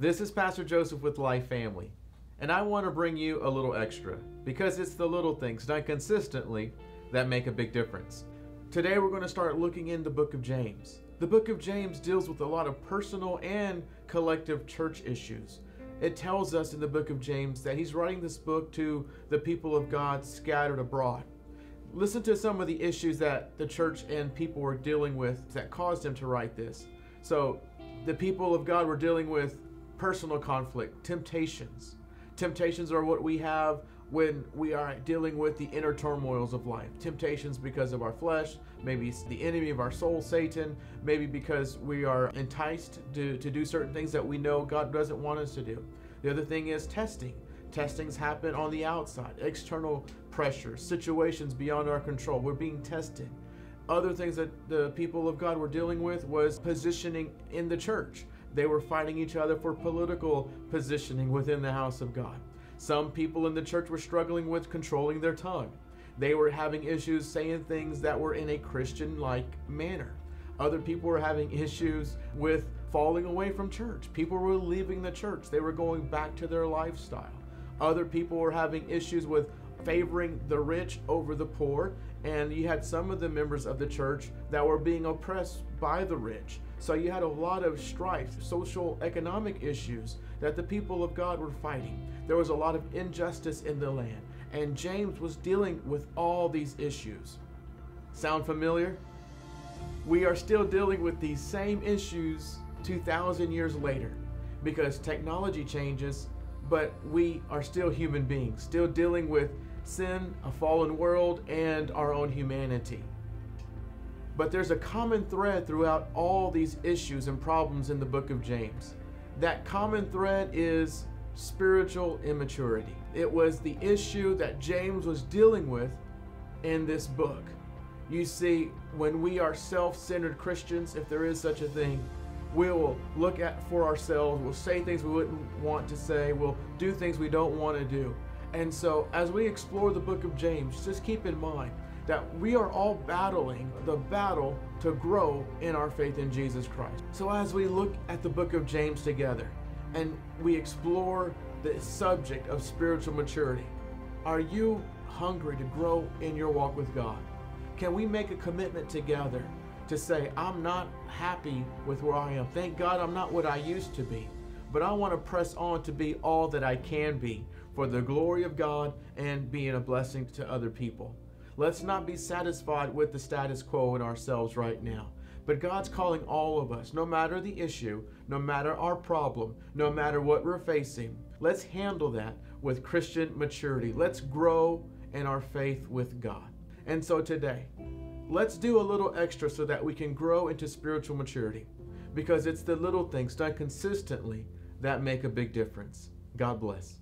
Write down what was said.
This is Pastor Joseph with Life Family, and I want to bring you a little extra because it's the little things done consistently that make a big difference. Today we're going to start looking in the book of James. The book of James deals with a lot of personal and collective church issues. It tells us in the book of James that he's writing this book to the people of God scattered abroad. Listen to some of the issues that the church and people were dealing with that caused him to write this. So, the people of God were dealing with personal conflict, temptations. Temptations are what we have when we are dealing with the inner turmoils of life. Temptations because of our flesh, maybe the enemy of our soul, Satan, maybe because we are enticed to, to do certain things that we know God doesn't want us to do. The other thing is testing. Testings happen on the outside, external pressures, situations beyond our control. We're being tested. Other things that the people of God were dealing with was positioning in the church. They were fighting each other for political positioning within the house of God. Some people in the church were struggling with controlling their tongue. They were having issues saying things that were in a Christian like manner. Other people were having issues with falling away from church. People were leaving the church, they were going back to their lifestyle. Other people were having issues with favoring the rich over the poor. And you had some of the members of the church that were being oppressed by the rich. So you had a lot of strife, social, economic issues that the people of God were fighting. There was a lot of injustice in the land. And James was dealing with all these issues. Sound familiar? We are still dealing with these same issues 2,000 years later because technology changes, but we are still human beings, still dealing with sin, a fallen world, and our own humanity. But there's a common thread throughout all these issues and problems in the book of James. That common thread is spiritual immaturity. It was the issue that James was dealing with in this book. You see, when we are self centered Christians, if there is such a thing, we'll look at for ourselves, we'll say things we wouldn't want to say, we'll do things we don't want to do. And so, as we explore the book of James, just keep in mind that we are all battling the battle to grow in our faith in Jesus Christ. So, as we look at the book of James together and we explore the subject of spiritual maturity, are you hungry to grow in your walk with God? Can we make a commitment together to say, I'm not happy with where I am? Thank God I'm not what I used to be, but I want to press on to be all that I can be for the glory of God and being a blessing to other people. Let's not be satisfied with the status quo in ourselves right now. But God's calling all of us, no matter the issue, no matter our problem, no matter what we're facing, let's handle that with Christian maturity. Let's grow in our faith with God. And so today, let's do a little extra so that we can grow into spiritual maturity because it's the little things done consistently that make a big difference. God bless.